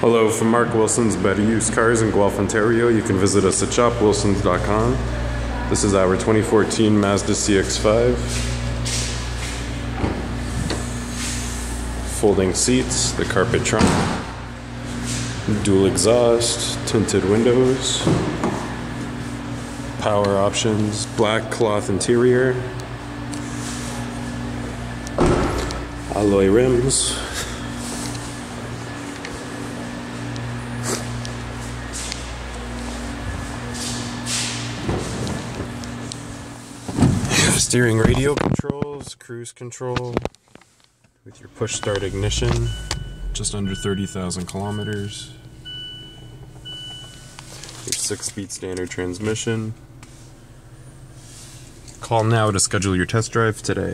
Hello, from Mark Wilson's Better Used Cars in Guelph, Ontario. You can visit us at shopwilsons.com. This is our 2014 Mazda CX5. Folding seats, the carpet trunk, dual exhaust, tinted windows, power options, black cloth interior, alloy rims. Steering radio controls, cruise control with your push start ignition, just under 30,000 kilometers. Your six speed standard transmission. Call now to schedule your test drive today.